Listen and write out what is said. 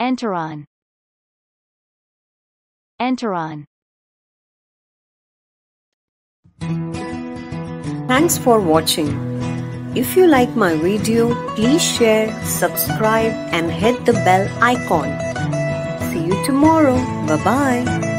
Enteron. Enteron. Thanks for watching. If you like my video, please share, subscribe and hit the bell icon. See you tomorrow. Bye bye.